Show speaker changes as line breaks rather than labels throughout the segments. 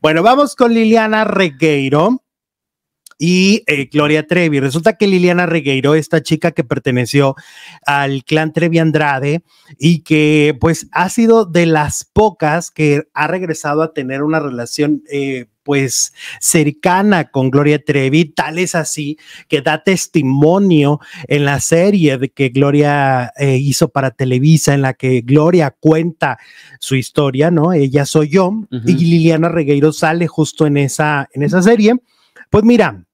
Bueno, vamos con Liliana Regueiro y eh, Gloria Trevi. Resulta que Liliana Regueiro, esta chica que perteneció al clan Trevi Andrade y que pues ha sido de las pocas que ha regresado a tener una relación eh, pues cercana con Gloria Trevi, tal es así que da testimonio en la serie de que Gloria eh, hizo para Televisa, en la que Gloria cuenta su historia, ¿no? Ella soy yo y Liliana Regueiro sale justo en esa, en esa serie. Pues mira,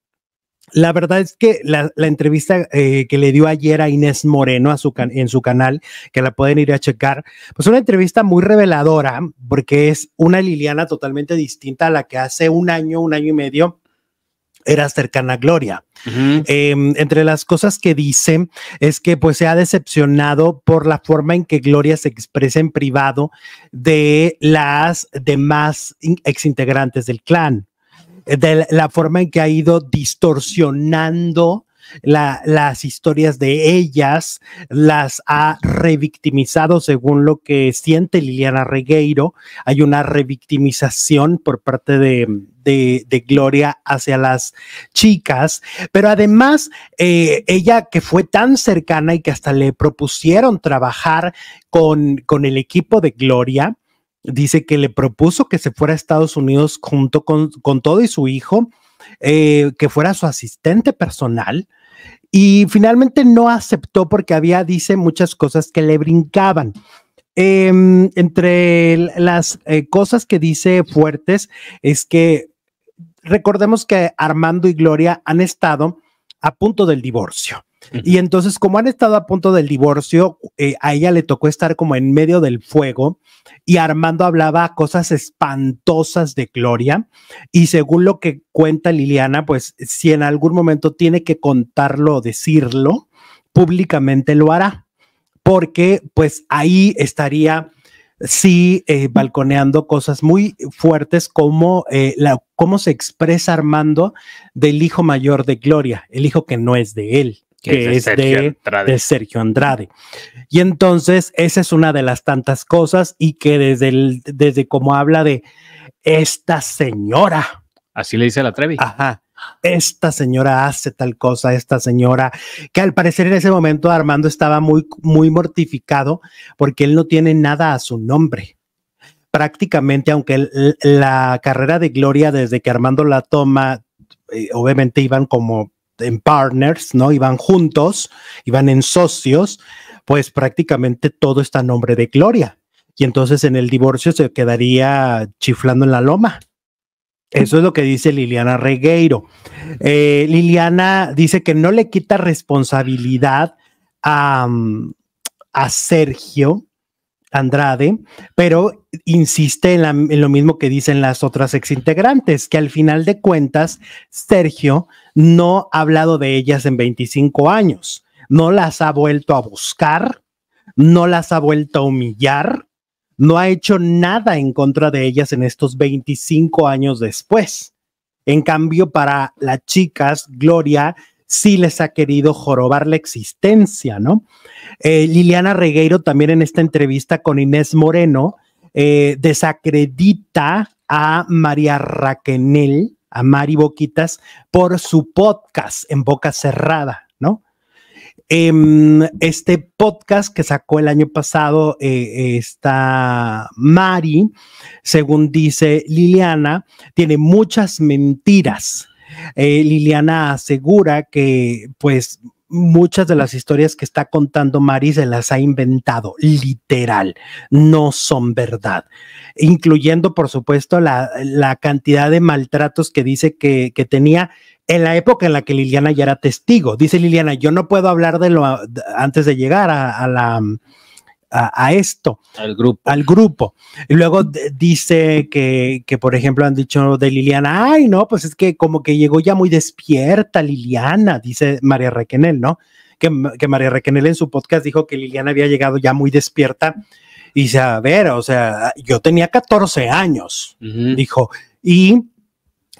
la verdad es que la, entrevista eh, que le dio ayer a Inés Moreno a su en su canal, que la pueden ir a checar, pues una entrevista muy reveladora, porque es una Liliana totalmente distinta a la que hace un año, un año y medio era cercana a Gloria. Em, entre las cosas que dice es que pues se ha decepcionado por la forma en que Gloria se expresa en privado de las demás exintegrantes del clan de la forma en que ha ido distorsionando las historias de ellas, las ha revictimizado según lo que siente Liliana Regueiro. Hay una revictimización por parte de, de, Gloria hacia las chicas, pero además eh, ella que fue tan cercana y que hasta le propusieron trabajar con, con el equipo de Gloria, dice que le propuso que se fuera a Estados Unidos junto con, todo y su hijo, eh, que fuera su asistente personal. Y finalmente no aceptó porque había, dice, muchas cosas que le brincaban. Em, entre las eh, cosas que dice fuertes es que recordemos que Armando y Gloria han estado a punto del divorcio. Y entonces, como han estado a punto del divorcio, eh, a ella le tocó estar como en medio del fuego y Armando hablaba cosas espantosas de Gloria. Y según lo que cuenta Liliana, pues si en algún momento tiene que contarlo o decirlo, públicamente lo hará, porque pues ahí estaría sí eh, balconeando cosas muy fuertes como eh, la, cómo se expresa Armando del hijo mayor de Gloria, el hijo que no es de él que, es, de, Sergio Andrade. Y entonces esa es una de las tantas cosas y que desde, el, desde como habla de esta señora.
Así le dice la Trevi.
Ajá. Esta señora hace tal cosa, esta señora, que al parecer en ese momento Armando estaba muy, muy mortificado porque él no tiene nada a su nombre prácticamente, aunque la carrera de Gloria desde que Armando la toma, eh, obviamente iban como en partners, ¿no? Iban juntos, iban en socios, pues prácticamente todo está a nombre de Gloria. Y entonces en el divorcio se quedaría chiflando en la loma. Eso es lo que dice Liliana Regueiro. Eh, Liliana dice que no le quita responsabilidad a, a Sergio Andrade, pero insiste en, lo mismo que dicen las otras exintegrantes, que al final de cuentas, Sergio no ha hablado de ellas en 25 años, no las ha vuelto a buscar, no las ha vuelto a humillar, no ha hecho nada en contra de ellas en estos 25 años después. En cambio, para las chicas, Gloria sí les ha querido jorobar la existencia, ¿no? Eh, Liliana Regueiro también en esta entrevista con Inés Moreno eh, desacredita a María Raquenel, a Mari Boquitas, por su podcast en boca cerrada, ¿no? Em, este podcast que sacó el año pasado eh, está Mari, según dice Liliana, tiene muchas mentiras eh, Liliana asegura que pues muchas de las historias que está contando Mari se las ha inventado, literal, no son verdad, incluyendo por supuesto la, cantidad de maltratos que dice que, tenía en la época en la que Liliana ya era testigo. Dice Liliana, yo no puedo hablar de lo antes de llegar a la a, esto.
Al grupo.
Al grupo. Y luego dice que, que, por ejemplo, han dicho de Liliana, ay, no, pues es que como que llegó ya muy despierta Liliana, dice María Requenel, ¿no? Que, que María Requenel en su podcast dijo que Liliana había llegado ya muy despierta. Y dice, a ver, o sea, yo tenía 14 años, dijo, y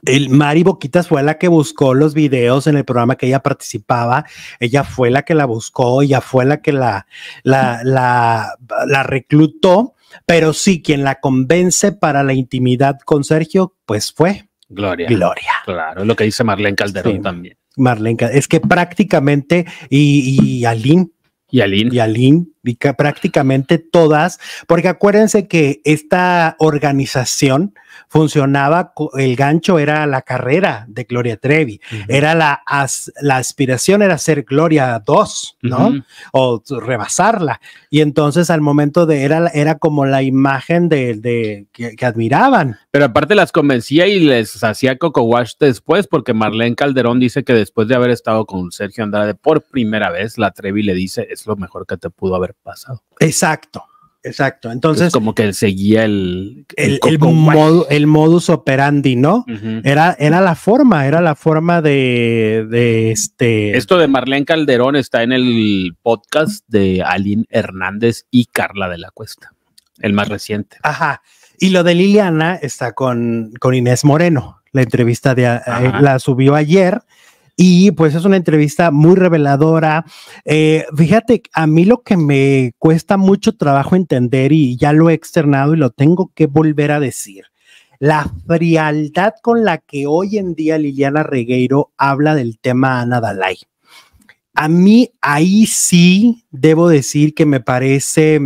el Mari Boquitas fue la que buscó los videos en el programa que ella participaba. Ella fue la que la buscó, ella fue la que la, la, la, la reclutó Pero sí, quien la convence para la intimidad con Sergio, pues fue
Gloria.
Gloria.
Claro, es lo que dice Marlene Calderón
Sí.
también.
Marlene, es que prácticamente, y, y Aline,
Y Aline.
y Aline, y ca- prácticamente todas, porque acuérdense que esta organización funcionaba, el gancho era la carrera de Gloria Trevi, era la, as- la aspiración era ser Gloria 2, ¿no? O rebasarla. Y entonces al momento de, era, era como la imagen de, de que, que admiraban.
Pero aparte las convencía y les hacía coco wash después, porque Marlene Calderón dice que después de haber estado con Sergio Andrade por primera vez, la Trevi le dice es lo mejor que te pudo haber pasado.
Exacto, exacto.
Entonces, como que seguía el,
el, el, modo- modus operandi, ¿no? Era, era la forma, era la forma de, de este.
Esto de Marlene Calderón está en el podcast de Aline Hernández y Carla de la Cuesta, el más reciente.
Ajá. Y lo de Liliana está con, con Inés Moreno. La entrevista de eh, la subió ayer. Y pues es una entrevista muy reveladora. Eh, fíjate, a mí lo que me cuesta mucho trabajo entender y ya lo he externado y lo tengo que volver a decir. La frialdad con la que hoy en día Liliana Regueiro habla del tema Ana Dalai. A mí ahí sí debo decir que me parece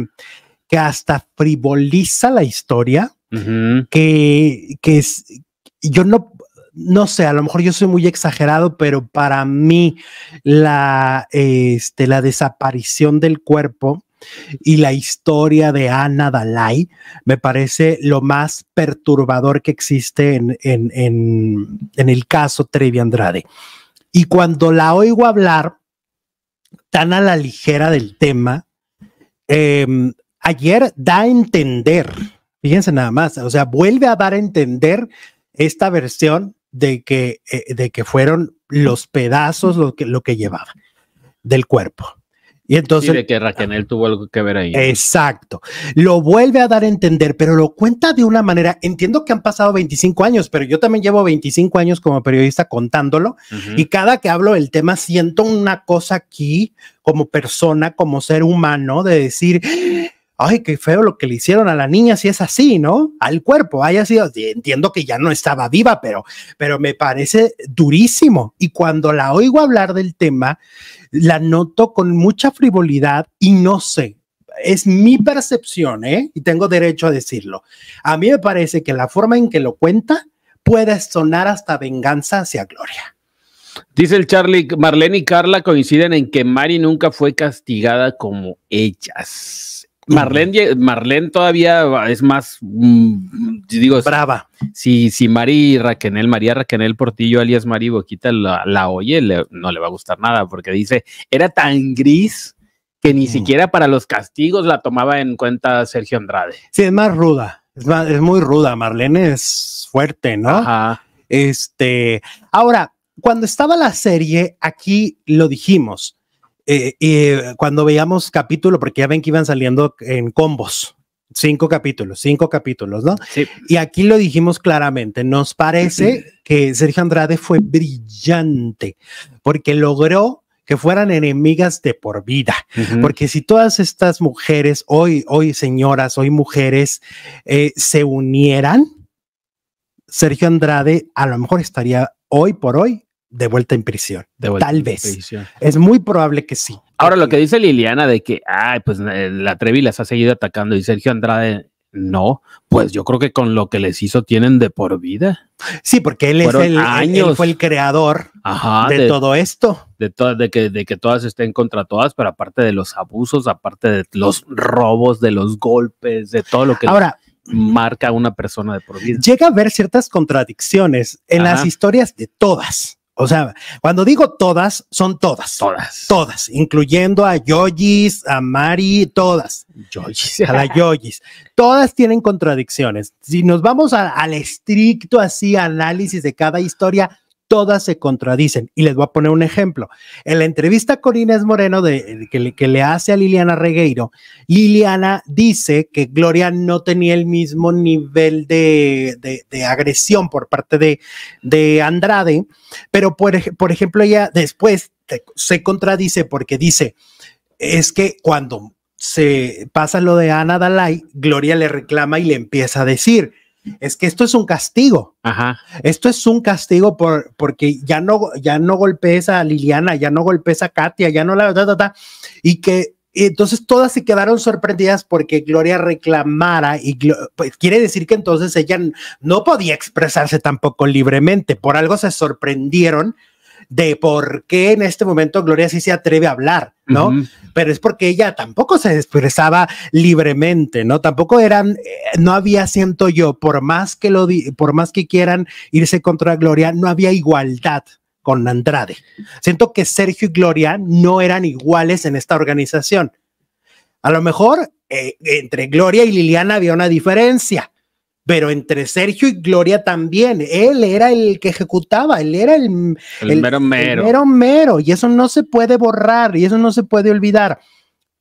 que hasta frivoliza la historia, que, que es, yo no, no sé, a lo mejor yo soy muy exagerado, pero para mí la, este, la desaparición del cuerpo y la historia de Ana Dalai me parece lo más perturbador que existe en, en, en, en el caso Trevi Andrade. Y cuando la oigo hablar tan a la ligera del tema, em, ayer da a entender, fíjense nada más, o sea, vuelve a dar a entender esta versión de que, eh, de que fueron los pedazos lo que, lo que llevaba del cuerpo. Y
Sí,
entonces,
de que Raquel tuvo algo que ver ahí.
exacto, lo vuelve a dar a entender, pero lo cuenta de una manera, entiendo que han pasado 25 años, pero yo también llevo 25 años como periodista contándolo y cada que hablo del tema siento una cosa aquí como persona, como ser humano, de decir, ay, qué feo lo que le hicieron a la niña, si es así, ¿no? Al cuerpo, haya sido, entiendo que ya no estaba viva, pero, pero me parece durísimo. Y cuando la oigo hablar del tema, la noto con mucha frivolidad y no sé. Es mi percepción, ¿eh? Y tengo derecho a decirlo. A mí me parece que la forma en que lo cuenta puede sonar hasta venganza hacia Gloria.
Dice el Charlie, Marlene y Carla coinciden en que Mari nunca fue castigada como ellas. Marlene, Marlene todavía es más, mm, digo,
Brava.
si, si Mari Raquenel, María Raquenel Portillo, alias Mari Boquita, la, la oye, le- no le va a gustar nada, porque dice, era tan gris que ni
Mm.
siquiera para los castigos la tomaba en cuenta Sergio Andrade.
Sí, es más ruda. Es, más- es muy ruda. Marlene es fuerte, ¿no?
Ajá.
Este, ahora, cuando estaba la serie, aquí lo dijimos. Eh, eh, cuando veíamos capítulo, porque ya ven que iban saliendo en combos, cinco capítulos, cinco capítulos, ¿no?
Sí.
Y aquí lo dijimos claramente, nos parece que Sergio Andrade fue brillante porque logró que fueran enemigas de por vida. Porque si todas estas mujeres, hoy, hoy señoras, hoy mujeres, eh, se unieran, Sergio Andrade a lo mejor estaría hoy por hoy de vuelta en prisión.
De vuelta
tal
en
vez.
prisión.
Es muy probable que sí.
Ahora, lo que dice Liliana de que, ay, pues eh, la Trevi las ha seguido atacando y Sergio Andrade no, pues yo creo que con lo que les hizo tienen de por vida.
Sí, porque él, es el, él- él
años.
fue el creador
Ajá,
de,
de,
todo esto.
de, to- de que, de que todas estén contra todas, pero aparte de los abusos, aparte de los robos, de los golpes, de todo lo que
Ahora,
marca a una persona de por vida.
llega a haber ciertas contradicciones en
Ajá.
las historias de todas. O sea, cuando digo todas, son todas.
Todas.
Todas, incluyendo a Yoyis, a Mari, todas. a la Yoyis. Todas tienen contradicciones. Si nos vamos a- al estricto así análisis de cada historia, todas se contradicen. Y les voy a poner un ejemplo. En la entrevista con Inés Moreno que, le, hace a Liliana Regueiro, Liliana dice que Gloria no tenía el mismo nivel de, de- agresión por parte de, de Andrade, pero por, ej- por ejemplo, ella después se contradice porque dice, es que cuando se pasa lo de Ana Dalai, Gloria le reclama y le empieza a decir, es que esto es un castigo.
Ajá.
Esto es un castigo por, porque ya no, ya no golpees a Liliana, ya no golpees a Katia, ya no la... y que entonces todas se quedaron sorprendidas porque Gloria reclamara y pues, quiere decir que entonces ella no podía expresarse tampoco libremente. Por algo se sorprendieron de por qué en este momento Gloria sí se atreve a hablar, ¿no? Pero es porque ella tampoco se expresaba libremente, ¿no? Tampoco eran, eh, no había, siento yo, por más que lo, por más que quieran irse contra Gloria, no había igualdad con Andrade. Siento que Sergio y Gloria no eran iguales en esta organización. A lo mejor eh, entre Gloria y Liliana había una diferencia, pero entre Sergio y Gloria también. Él era el que ejecutaba, él era el,
el, mero mero.
El mero mero, y eso no se puede borrar y eso no se puede olvidar.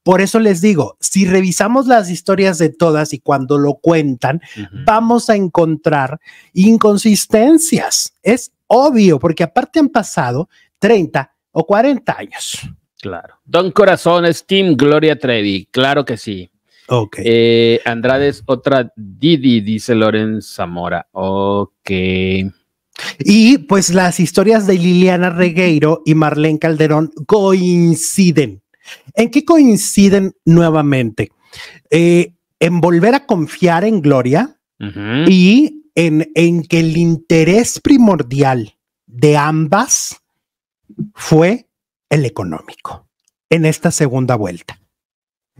Por eso les digo, si revisamos las historias de todas y cuando lo cuentan, vamos a encontrar inconsistencias. Es obvio, porque aparte han pasado 30 o 40 años.
Claro. Don Corazón es Team Gloria Trevi, claro que sí.
Ok.
Eh, Andrade es otra Didi, dice Loren Zamora. Ok.
Y pues las historias de Liliana Regueiro y Marlene Calderón coinciden. ¿En qué coinciden nuevamente? Eh, en volver a confiar en Gloria y en, en que el interés primordial de ambas fue el económico en esta segunda vuelta.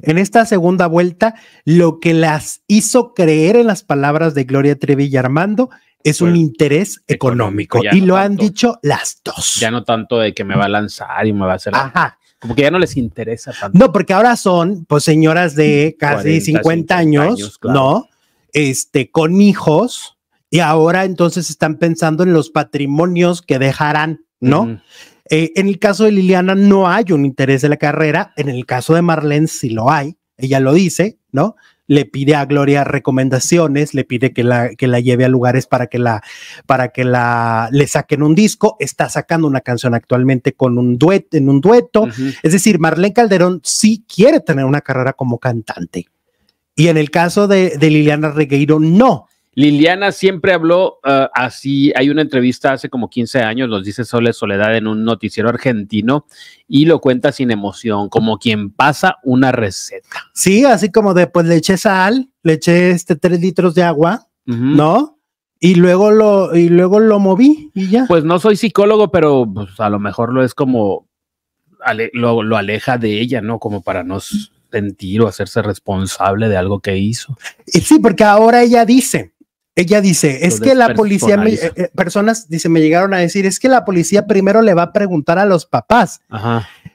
En esta segunda vuelta, lo que las hizo creer en las palabras de Gloria Trevi y Armando es un interés económico. y lo han dicho las dos.
Ya no tanto de que me va a lanzar y me va a hacer.
Ajá.
Como que ya no les interesa tanto.
No, porque ahora son, pues, señoras de casi 50, años, ¿no? Este, con hijos, y ahora entonces están pensando en los patrimonios que dejarán, ¿no? Eh, en el caso de Liliana no hay un interés de la carrera, en el caso de Marlene sí lo hay, ella lo dice, ¿no? Le pide a Gloria recomendaciones, le pide que la, que la lleve a lugares para que la, para que la, le saquen un disco, está sacando una canción actualmente con un dueto, en un dueto, es decir, Marlene Calderón sí quiere tener una carrera como cantante. Y en el caso de, de Liliana Regueiro, no.
Liliana siempre habló uh, así. Hay una entrevista hace como 15 años, los dice Sole Soledad en un noticiero argentino y lo cuenta sin emoción, como quien pasa una receta.
Sí, así como de pues le eché sal, le eché este tres litros de agua, ¿no? Y luego lo, y luego lo moví y ya.
Pues no soy psicólogo, pero pues, a lo mejor lo es como lo, lo aleja de ella, ¿no? Como para no sentir o hacerse responsable de algo que hizo.
Y sí, porque ahora ella dice, ella dice, es que la policía, eh, eh, personas, dice, me llegaron a decir, es que la policía primero le va a preguntar a los papás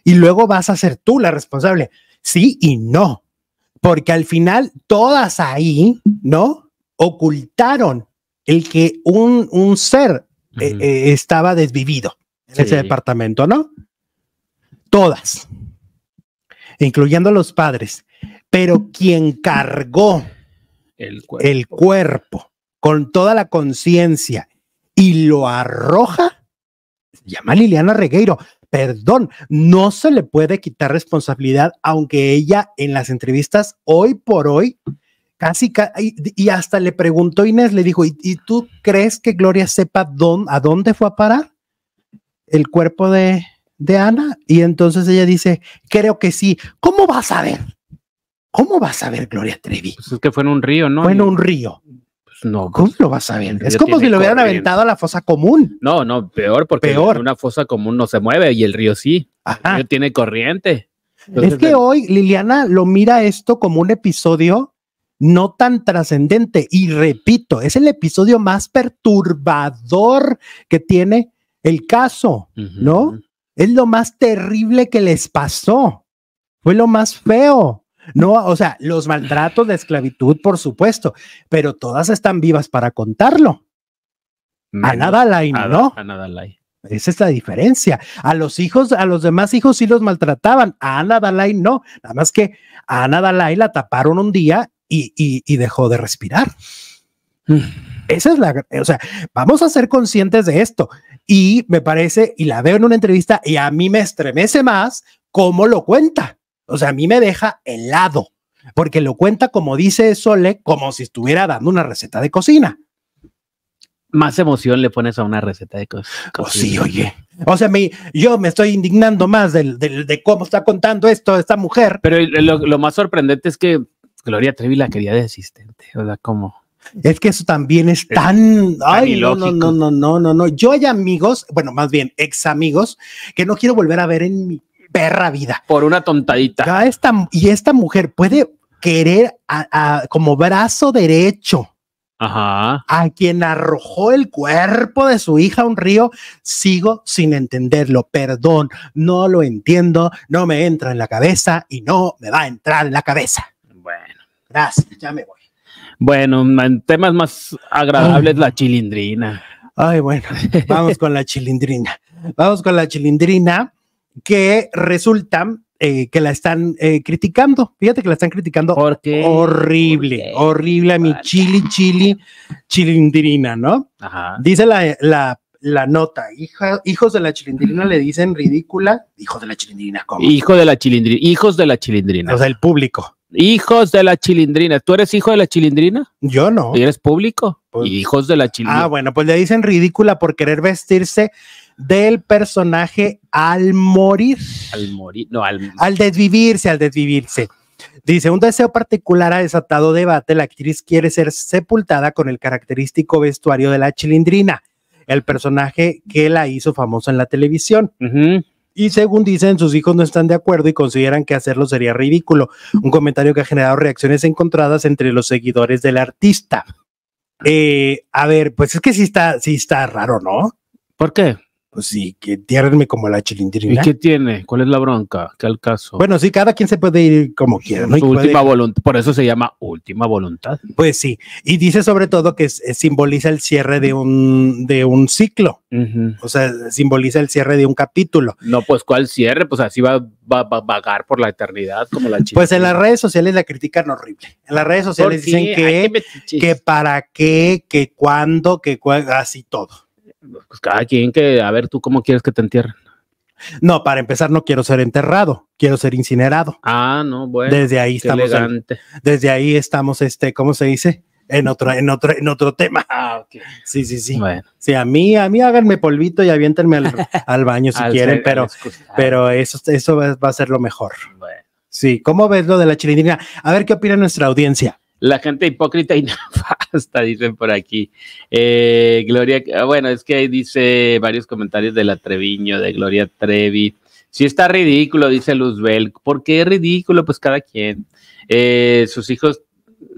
y luego vas a ser tú la responsable. Sí y no, porque al final todas ahí, ¿no? Ocultaron el que un, un ser eh, estaba desvivido en ese departamento, ¿no? Todas, incluyendo los padres, pero quien cargó
el cuerpo,
el cuerpo con toda la conciencia y lo arroja, se llama Liliana Regueiro. Perdón, no se le puede quitar responsabilidad, aunque ella en las entrevistas hoy por hoy casi, y hasta le preguntó Inés, le dijo, ¿y, tú crees que Gloria sepa dónde, a dónde fue a parar el cuerpo de, de Ana? Y entonces ella dice, creo que sí. ¿Cómo vas a ver? ¿Cómo vas a ver Gloria Trevi?
Pues es que fue en un río, ¿no?
Fue en un río
no.
¿Cómo lo vas a ver? Es como si lo hubieran aventado a la fosa común.
No, no, peor, porque peor. una fosa común no se mueve y el río sí. El río tiene corriente.
es que hoy Liliana lo mira esto como un episodio no tan trascendente. Y repito, es el episodio más perturbador que tiene el caso, ¿no? Es lo más terrible que les pasó. Fue lo más feo. No, o sea, los maltratos de esclavitud, por supuesto, pero todas están vivas para contarlo. a nada la ¿no?
A nada la
Esa es la diferencia. A los hijos, a los demás hijos sí los maltrataban. A Ana Dalai no. Nada más que a Ana Dalai la taparon un día y, y dejó de respirar. Mm. Esa es la, o sea, vamos a ser conscientes de esto. Y me parece, y la veo en una entrevista y a mí me estremece más cómo lo cuenta O sea, a mí me deja helado, porque lo cuenta como dice Sole, como si estuviera dando una receta de cocina.
Más emoción le pones a una receta de cosas.
Pues sí, oye. O sea, me, yo me estoy indignando más del, del- de cómo está contando esto esta mujer.
Pero lo, lo más sorprendente es que Gloria Trevi la quería de asistente. O sea, como.
Es que eso también es tan. Ay, no, no, no, no, no, no, no. Yo hay amigos, bueno, más bien ex amigos, que no quiero volver a ver en mi perra vida.
Por una tontadita.
Ya esta, y esta mujer puede querer a- a- como brazo derecho
Ajá.
a quien arrojó el cuerpo de su hija a un río, sigo sin entenderlo. Perdón, no lo entiendo, no me entra en la cabeza y no me va a entrar en la cabeza.
Bueno.
Gracias, ya me voy.
Bueno, en temas más agradables, la chilindrina.
Ay, bueno, vamos con la chilindrina. Vamos con la chilindrina que resulta eh, que la están eh, criticando. Fíjate que la están criticando
¿Por qué?
horrible,
¿Por qué?
horrible a mi chili, chili, chilindrina, ¿no?
Ajá.
Dice la, la, la nota, hija, hijos de la chilindrina le dicen ridícula, hijos de la chilindrina, ¿cómo?
Hijo de la chilindrina. Hijos de la chilindrina.
o sea, el público.
Hijos de la chilindrina. ¿Tú eres hijo de la chilindrina?
Yo no.
¿Y eres público?
Pues-
hijos de la chilindrina.
Ah, bueno, pues le dicen ridícula por querer vestirse del personaje al morir,
Al morir. No, al.
al desvivirse, al desvivirse. Dice, un deseo particular ha desatado debate. La actriz quiere ser sepultada con el característico vestuario de la chilindrina, el personaje que la hizo famosa en la televisión.
Ujú.
Y según dicen, sus hijos no están de acuerdo y consideran que hacerlo sería ridículo. Un comentario que ha generado reacciones encontradas entre los seguidores del artista. Eh, a ver, pues es que sí está, sí está raro, ¿no?
¿Por qué?
Pues sí, que tiérrenme como la
¿Y
chilindrina.
qué tiene? ¿Cuál es la bronca? ¿Qué al caso?
Bueno, sí, cada quien se puede ir como quiera, ¿no? Y
Su
puede-
última voluntad. Por eso se llama última voluntad.
pues sí. Y dice sobre todo que es- simboliza el cierre de un, de un ciclo. O sea, simboliza el cierre de un capítulo.
No, pues ¿cuál cierre? Pues así va, va, va a vagar por la eternidad como la chica.
Pues en las redes sociales la critican horrible. En las redes sociales dicen que, que para qué, que cuándo, que cua- así todo.
Pues cada quien que, a ver, ¿tú cómo quieres que te entierren?
No, para empezar no quiero ser enterrado, quiero ser incinerado.
Ah, no, bueno.
Desde ahí estamos, en- desde ahí estamos, este, ¿cómo se dice? En otro, en otro, en otro tema.
Ah.
Sí, sí, sí.
Bueno,
Sí, a mí, a mí háganme polvito y aviéntenme al, al baño si
al
quieren,
ser-
pero, pero eso, eso va va a ser lo mejor.
Bueno.
Sí, ¿cómo ves lo de la chilindrina? A ver qué opina nuestra audiencia.
La gente hipócrita y nefasta, dicen por aquí. Eh, Gloria, bueno, es que ahí dice varios comentarios de la Treviño, de Gloria Trevi. Sí está ridículo, dice Luzbel. ¿Por qué ridículo? Pues cada quien. Eh, sus hijos,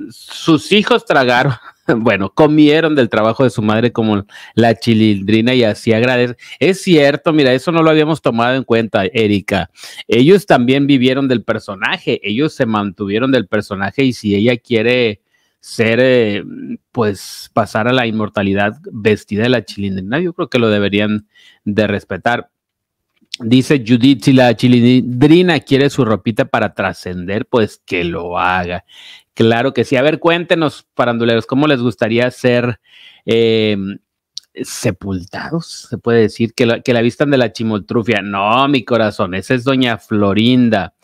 sus hijos tragaron, bueno, comieron del trabajo de su madre como la chilindrina y así agradece. Es cierto, mira, eso no lo habíamos tomado en cuenta, Erika. Ellos también vivieron del personaje, ellos se mantuvieron del personaje y si ella quiere ser, eh, pues pasar a la inmortalidad vestida de la chilindrina, yo creo que lo deberían de respetar. Dice Judith, si la chilindrina quiere su ropita para trascender, pues que lo haga. Claro que sí. A ver, cuéntenos, paranduleros, ¿cómo les gustaría ser eh, sepultados? Se puede decir que la, vistan de la chimoltrufia. No, mi corazón, esa es doña Florinda.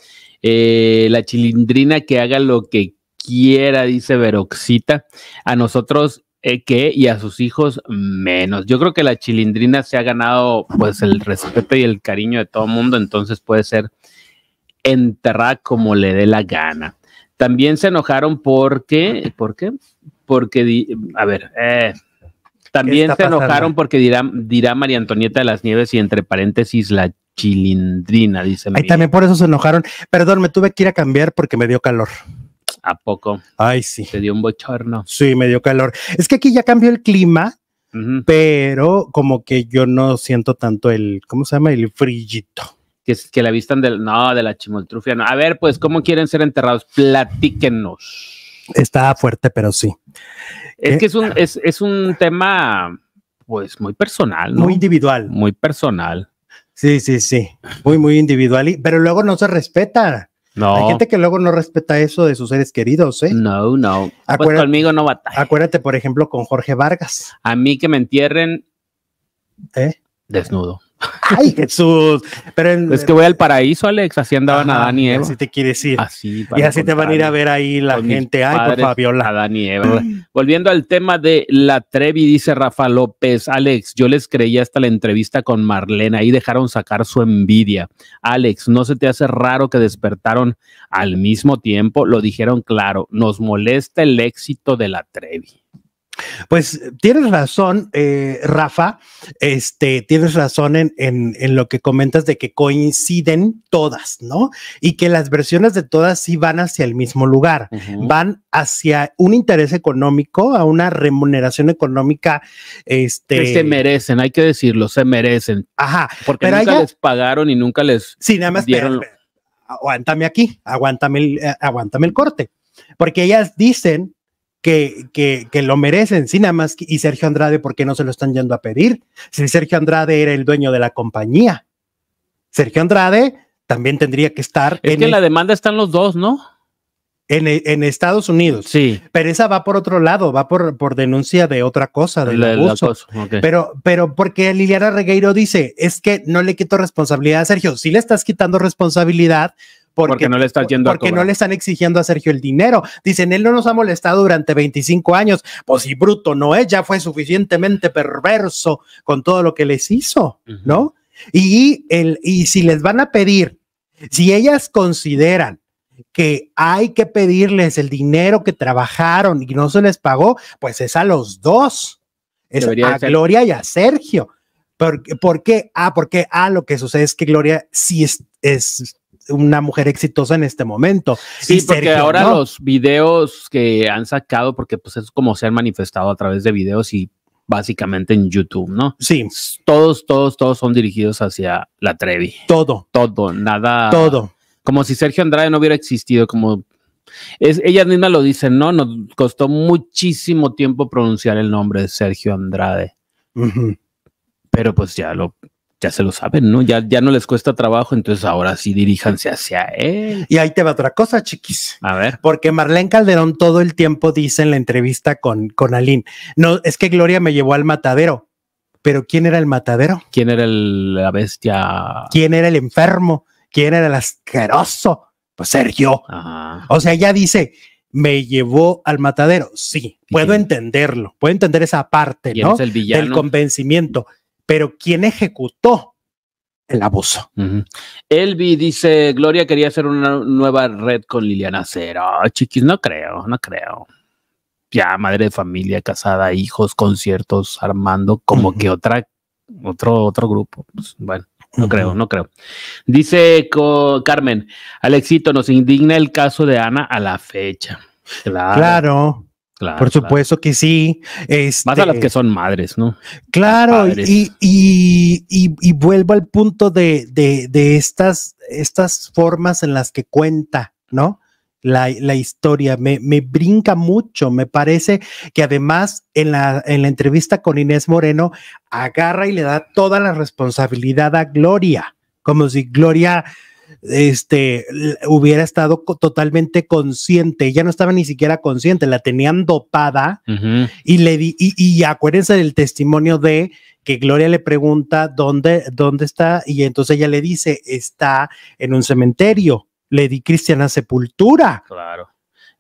Eh, la chilindrina que haga lo que quiera, dice Veroxita. A nosotros eh, y a sus hijos menos. Yo creo que la chilindrina se ha ganado pues el respeto y el cariño de todo el mundo, entonces puede ser enterrada como le dé la gana. También se enojaron porque, ¿por qué? Porque, a ver, eh, también se enojaron porque dirá, dirá María Antonieta de las Nieves y entre paréntesis la chilindrina, dice Miguel.
también por eso se enojaron. Perdón, me tuve que ir a cambiar porque me dio calor.
¿A poco
Ay, sí.
te dio un bochorno?
Sí, me dio calor. Es que aquí ya cambió el clima, pero como que yo no siento tanto el, ¿cómo se llama? El frillito.
Que, que la vistan del, no, de la chimoltrufia. No. A ver, pues, ¿cómo quieren ser enterrados? Platíquenos.
Está fuerte, pero sí.
Es
¿Qué?
que es un, es, es un tema, pues, muy personal, ¿no?
Muy individual.
Muy personal.
Sí, sí, sí. Muy, muy individual. y- pero luego no se respeta.
No,
Hay gente que luego no respeta eso de sus seres queridos, ¿eh?
no, no. Pues
Acuérdate-
conmigo no batalla.
Acuérdate, por ejemplo, con Jorge Vargas.
A mí que me entierren
¿eh?
desnudo.
Ay, Jesús. Pero en-
Es que voy al paraíso, Alex, así andaban
Ajá,
Adán y Eva.
Así te quieres ir.
Así,
y así te van a ir a ver ahí la gente. Ay, por Fabiola.
Adán y Eva. Volviendo al tema de la Trevi, dice Rafa López, Alex, yo les creí hasta la entrevista con Marlena, ahí dejaron sacar su envidia. Alex, ¿no se te hace raro que despertaron al mismo tiempo? Lo dijeron claro, nos molesta el éxito de la Trevi.
Pues tienes razón, eh, Rafa. Este, tienes razón en, en, en lo que comentas de que coinciden todas, ¿no? Y que las versiones de todas sí van hacia el mismo lugar. Van hacia un interés económico, a una remuneración económica. Este,
Que se merecen, hay que decirlo, se merecen,
Ajá.
porque nunca les pagaron y nunca les...
Sí, nada más.
Dieron-
espera, espera. aguántame aquí, aguántame el, eh, aguántame el corte. Porque ellas dicen que, que, que lo merecen, sí, nada más. Y Sergio Andrade, ¿por qué no se lo están yendo a pedir? Si Sergio Andrade era el dueño de la compañía. Sergio Andrade también tendría que estar
Es
en,
que
el-
la demanda están los dos, ¿no?
en, en Estados Unidos.
Sí.
Pero esa va por otro lado, va por, por denuncia de otra cosa, del
La- la
abuso.
cosa.
Pero, pero porque Liliana Regueiro dice, es que no le quito responsabilidad a Sergio. Sí le estás quitando responsabilidad porque,
Porque no le estás yendo a
porque no le están exigiendo a Sergio el dinero. Dicen, él no nos ha molestado durante 25 años. Pues si bruto no es, ya fue suficientemente perverso con todo lo que les hizo. ¿no? Y, el, y si les van a pedir, si ellas consideran que hay que pedirles el dinero que trabajaron y no se les pagó, pues es a los dos. Es
Debería
a. Gloria y a Sergio. ¿Por, qué- por qué? Ah, porque ah, lo que sucede es que Gloria sí es, es una mujer exitosa en este momento.
Sí,
y
porque
Sergio
ahora
no.
los videos que han sacado, porque pues es como se han manifestado a través de videos y básicamente en YouTube, ¿no?
Sí,
Todos, todos, todos son dirigidos hacia la Trevi.
todo,
Todo, nada.
todo.
Como si Sergio Andrade no hubiera existido, como es, ellas mismas lo dicen, ¿no? Nos costó muchísimo tiempo pronunciar el nombre de Sergio Andrade, pero pues ya lo, ya se lo saben, ¿no? Ya, ya no les cuesta trabajo, entonces ahora sí diríjanse hacia él.
Y ahí te va otra cosa, chiquis.
A ver.
Porque Marlene Calderón todo el tiempo dice en la entrevista con, con Aline, no, es que Gloria me llevó al matadero. Pero ¿quién era el matadero?
¿Quién era el- la bestia?
¿Quién era el enfermo? ¿Quién era el asqueroso? Pues Sergio.
Ajá.
O sea, ella dice, me llevó al matadero. Sí,
¿Y
puedo entenderlo, puedo entender esa parte,
¿Quién
¿no?
es el
Del
villano?
convencimiento. Pero ¿quién ejecutó el abuso?
Elvi dice, Gloria quería hacer una nueva red con Liliana Cero. Chiquis, no creo, no creo. Ya, madre de familia, casada, hijos, conciertos, armando, como que otra, otro, otro grupo. Pues, bueno, no creo, no creo. Dice Co- Carmen, Alexito, nos indigna el caso de Ana a la fecha. Claro,
Claro,
claro,
por
claro.
supuesto que sí. Este,
Más a las que son madres, ¿no?
Claro, y, y, y, y vuelvo al punto de, de, de estas, estas formas en las que cuenta, ¿no? La, la historia me, me brinca mucho. Me parece que además en la, en la entrevista con Inés Moreno agarra y le da toda la responsabilidad a Gloria, como si Gloria este, hubiera estado co- totalmente consciente. Ella no estaba ni siquiera consciente, la tenían dopada y le di, y, y acuérdense del testimonio de que Gloria le pregunta dónde, dónde está, y entonces ella le dice, está en un cementerio. Le di cristiana sepultura.
Claro.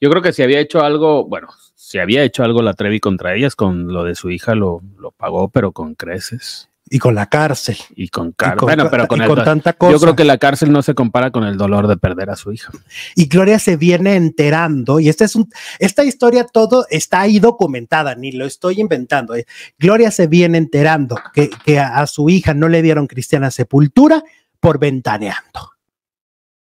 Yo creo que si había hecho algo, bueno, si había hecho algo la Trevi contra ellas, con lo de su hija lo, lo pagó, pero con creces
Y con la cárcel.
y con
y
car-
con,
Bueno, pero con
y con tanta cosa.
Yo creo que la cárcel no se compara con el dolor de perder a su hija.
y Gloria se viene enterando, y esta es un, esta historia todo está ahí documentada, ni lo estoy inventando. eh. Gloria se viene enterando que, que a, a su hija no le dieron cristiana sepultura por ventaneando.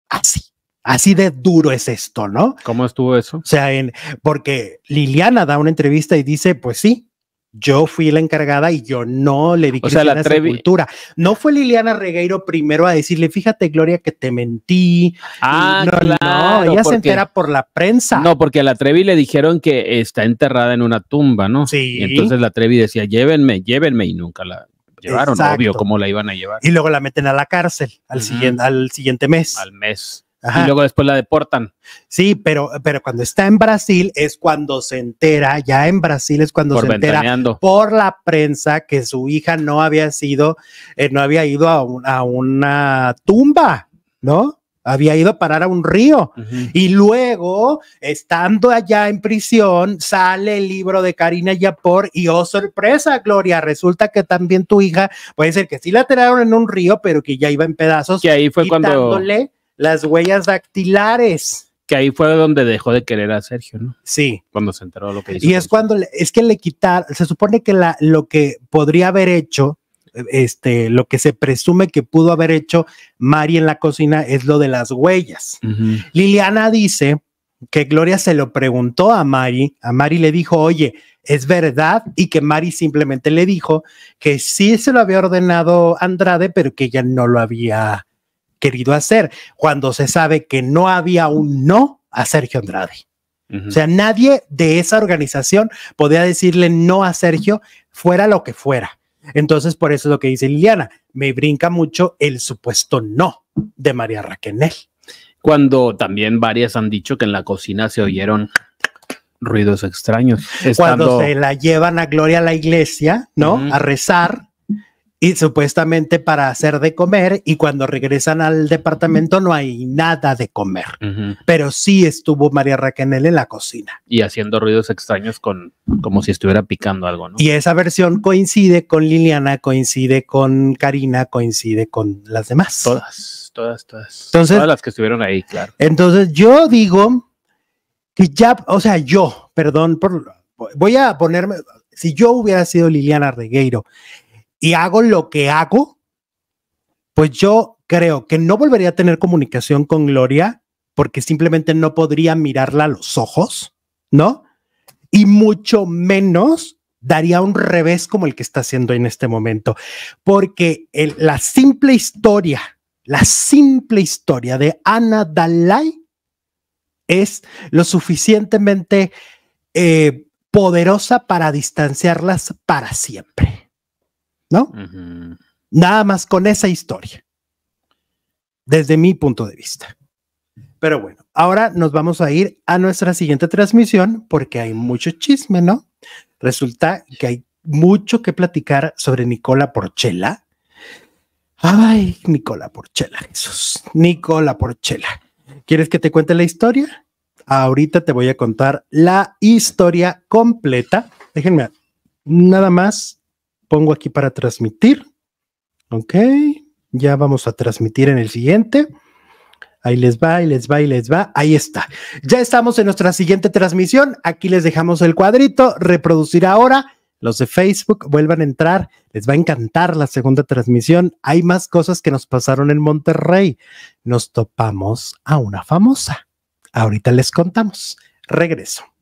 Así, así de duro es esto, ¿no?
¿Cómo estuvo eso?
O sea, en, porque Liliana da una entrevista y dice, pues sí, yo fui la encargada y yo no le di
O sea, la
sepultura. No fue Liliana Regueiro primero a decirle, fíjate, Gloria, que te mentí.
Ah,
no,
claro.
no, ella se entera por la prensa.
No, porque a la Trevi le dijeron que está enterrada en una tumba, ¿no?
Sí.
Y entonces la Trevi decía, llévenme, llévenme, y nunca la llevaron,
Exacto.
obvio, cómo la iban a llevar
Y luego la meten a la cárcel al, siguiente, al siguiente mes.
al mes.
Ajá.
y luego después la deportan.
Sí, pero, pero cuando está en Brasil es cuando se entera, ya en Brasil es cuando
por
se entera por la prensa que su hija no había sido, eh, no había ido a, un- a una tumba, ¿no? Había ido a parar a un río. Y luego, estando allá en prisión, sale el libro de Karina Yapor y oh sorpresa, Gloria, resulta que también tu hija puede ser que sí la tiraron en un río, pero que ya iba en pedazos,
Que ahí fue cuando
las huellas dactilares.
que ahí fue donde dejó de querer a Sergio, ¿no?
Sí.
Cuando se enteró de lo que hizo.
Y es cuando le- es que le quitar, se supone que la, lo que podría haber hecho, este, lo que se presume que pudo haber hecho Mari en la cocina es lo de las huellas. Liliana dice que Gloria se lo preguntó a Mari, a Mari le dijo, oye, es verdad, y que Mari simplemente le dijo que sí se lo había ordenado Andrade, pero que ella no lo había querido hacer, cuando se sabe que no había un no a Sergio Andrade. O sea, nadie de esa organización podía decirle no a Sergio, fuera lo que fuera. Entonces, por eso es lo que dice Liliana, me brinca mucho el supuesto no de María Raquenel.
Cuando también varias han dicho que en la cocina se oyeron ruidos extraños.
Cuando se la llevan a Gloria a la iglesia, ¿no? A rezar y supuestamente para hacer de comer y cuando regresan al departamento no hay nada de comer. Pero sí estuvo María Raquenel en la cocina.
y haciendo ruidos extraños con como si estuviera picando algo, ¿no?
Y esa versión coincide con Liliana, coincide con Karina, coincide con las demás.
Todas, todas, todas.
Entonces-
todas las que estuvieron ahí, claro.
Entonces yo digo que ya, o sea, yo, perdón, por, voy a ponerme, si yo hubiera sido Liliana Regueiro y hago lo que hago, pues yo creo que no volvería a tener comunicación con Gloria porque simplemente no podría mirarla a los ojos, ¿no? Y mucho menos daría un revés como el que está haciendo en este momento, porque la simple historia, la simple historia de Ana Dalai es lo suficientemente eh, poderosa para distanciarlas para siempre, ¿no? Nada más con esa historia, desde mi punto de vista. Pero bueno, ahora nos vamos a ir a nuestra siguiente transmisión porque hay mucho chisme, ¿no? Resulta que hay mucho que platicar sobre Nicola Porchela. Ay, Nicola Porchela, Jesús. Nicola Porchela. ¿Quieres que te cuente la historia? Ahorita te voy a contar la historia completa. Déjenme nada más pongo aquí para transmitir. Ok, ya vamos a transmitir en el siguiente. Ahí les va, ahí les va, ahí les va. Ahí está. Ya estamos en nuestra siguiente transmisión. Aquí les dejamos el cuadrito. Reproducir ahora. Los de Facebook vuelvan a entrar. Les va a encantar la segunda transmisión. Hay más cosas que nos pasaron en Monterrey. Nos topamos a una famosa. Ahorita les contamos. Regreso.